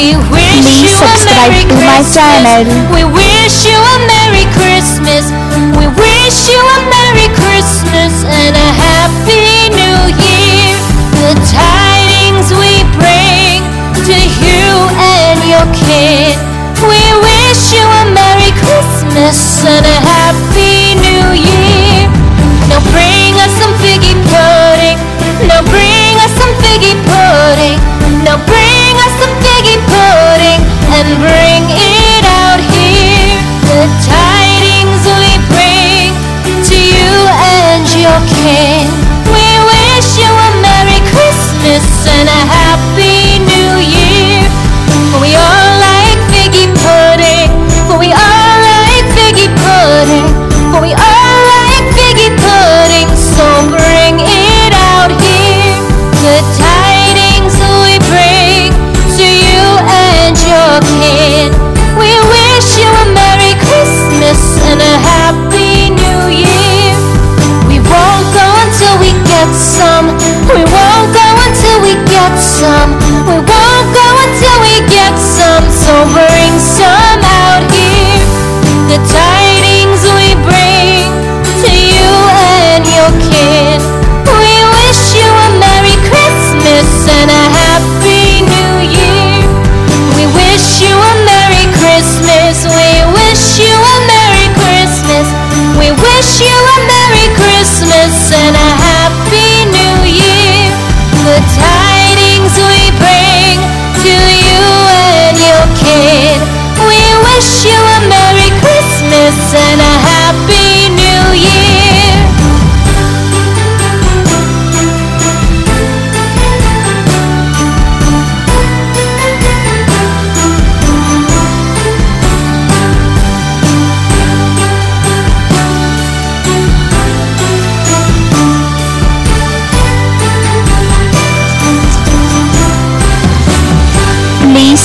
Please subscribe to my channel. We wish you a Merry Christmas. We wish you a Merry Christmas and a Happy New Year. The tidings we bring to you and your kid. We wish you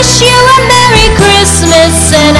wish you a Merry Christmas and